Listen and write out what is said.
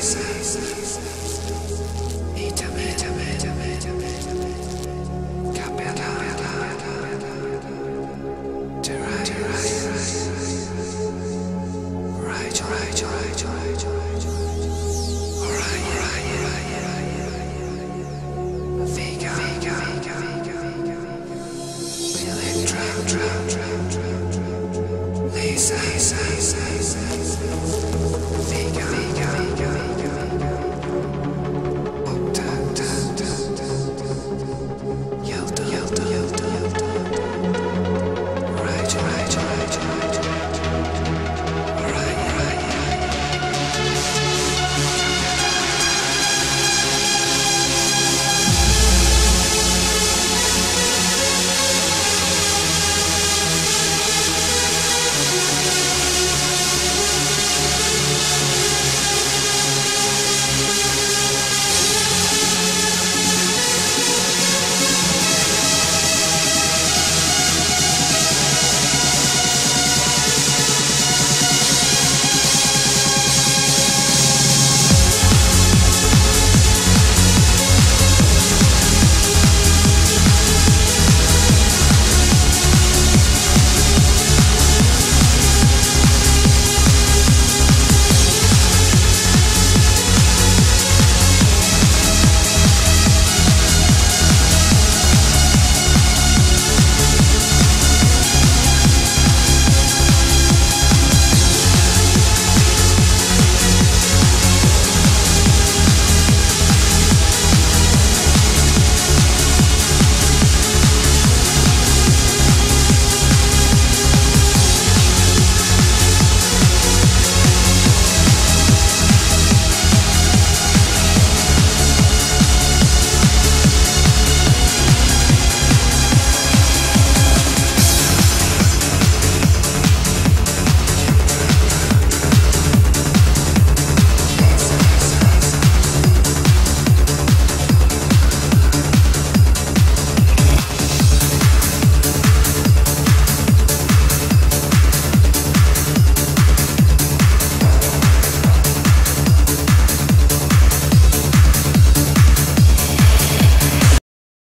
Jesus.